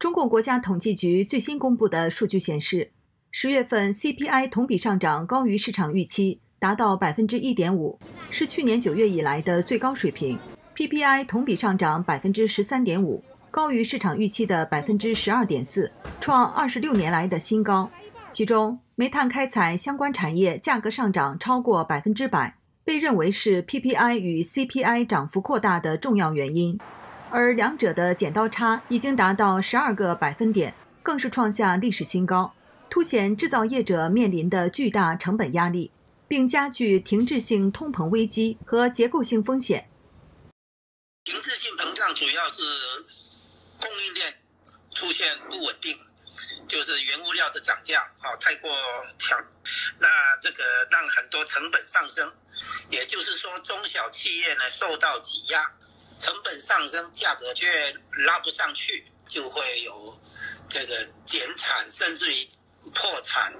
中共国家统计局最新公布的数据显示，十月份 CPI 同比上涨高于市场预期，达到百分之一点五，是去年九月以来的最高水平。PPI 同比上涨百分之十三点五，高于市场预期的百分之十二点四，创二十六年来的新高。其中，煤炭开采相关产业价格上涨超过百分之百，被认为是 PPI 与 CPI 涨幅扩大的重要原因。而两者的剪刀差已经达到十二个百分点，更是创下历史新高，凸显制造业者面临的巨大成本压力，并加剧停滞性通膨危机和结构性风险。停滞性膨胀主要是供应链出现不稳定，就是原物料的涨价啊太过强，那这个让很多成本上升，也就是说中小企业呢受到挤压。成本上升，价格却拉不上去，就会有这个减产，甚至于破产、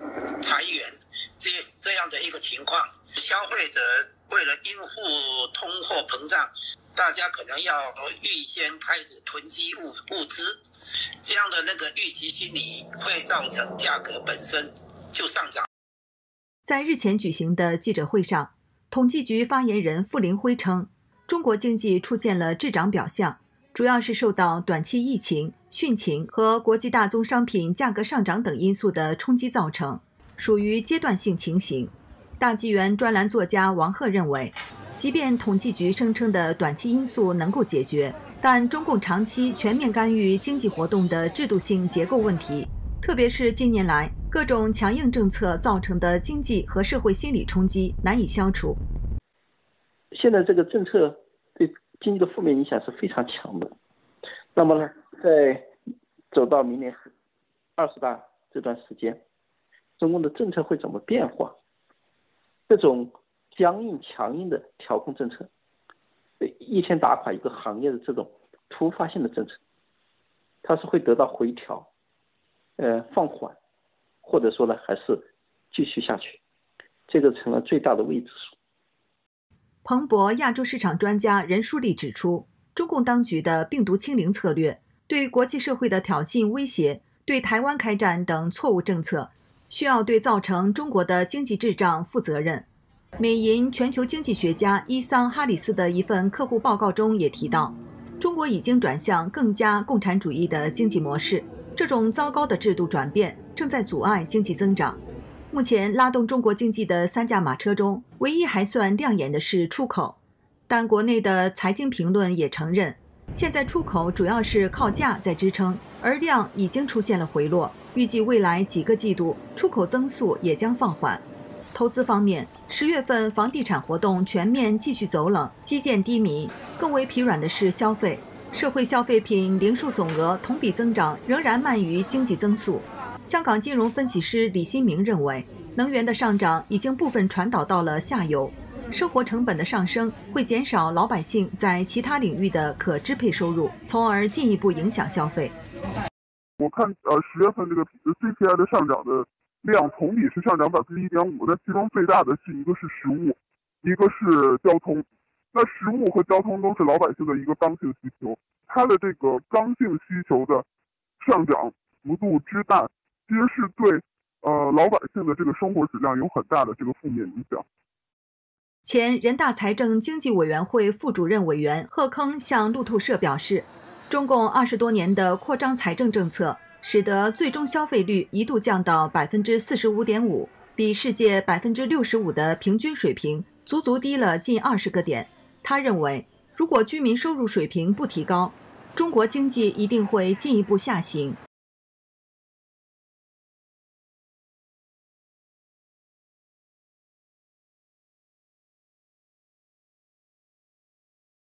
裁员这这样的一个情况。消费者为了应付通货膨胀，大家可能要预先开始囤积物物资，这样的那个预期心理会造成价格本身就上涨。在日前举行的记者会上，统计局发言人傅林辉称。中国经济出现了滞涨表象，主要是受到短期疫情、汛情和国际大宗商品价格上涨等因素的冲击造成，属于阶段性情形。大纪元专栏作家王鹤认为，即便统计局声称的短期因素能够解决，但中共长期全面干预经济活动的制度性结构问题，特别是近年来各种强硬政策造成的经济和社会心理冲击难以消除。现在这个政策经济的负面影响是非常强的。那么呢，在走到明年二十大这段时间，中共的政策会怎么变化？这种僵硬、强硬的调控政策，一天打垮一个行业的这种突发性的政策，它是会得到回调，呃，放缓，或者说呢，还是继续下去？这个成了最大的未知数。彭博亚洲市场专家任书立指出，中共当局的病毒清零策略、对国际社会的挑衅威胁、对台湾开战等错误政策，需要对造成中国的经济滞胀负责任。美银全球经济学家伊桑哈里斯的一份客户报告中也提到，中国已经转向更加共产主义的经济模式，这种糟糕的制度转变正在阻碍经济增长。目前拉动中国经济的三驾马车中，唯一还算亮眼的是出口。但国内的财经评论也承认，现在出口主要是靠价在支撑，而量已经出现了回落。预计未来几个季度出口增速也将放缓。投资方面，十月份房地产活动全面继续走冷，基建低迷。更为疲软的是消费，社会消费品零售总额同比增长仍然慢于经济增速。香港金融分析师李新明认为，能源的上涨已经部分传导到了下游，生活成本的上升会减少老百姓在其他领域的可支配收入，从而进一步影响消费。我看，呃，十月份这个 CPI 的上涨的量同比是上涨百分之一点五，那其中最大的是一个是食物，一个是交通。那食物和交通都是老百姓的一个刚性需求，它的这个刚性需求的上涨幅度之大。其实是对呃老百姓的这个生活质量有很大的这个负面影响。前人大财政经济委员会副主任委员贺铿向路透社表示，中共二十多年的扩张财政政策，使得最终消费率一度降到百分之四十五点五，比世界百分之六十五的平均水平足足低了近二十个点。他认为，如果居民收入水平不提高，中国经济一定会进一步下行。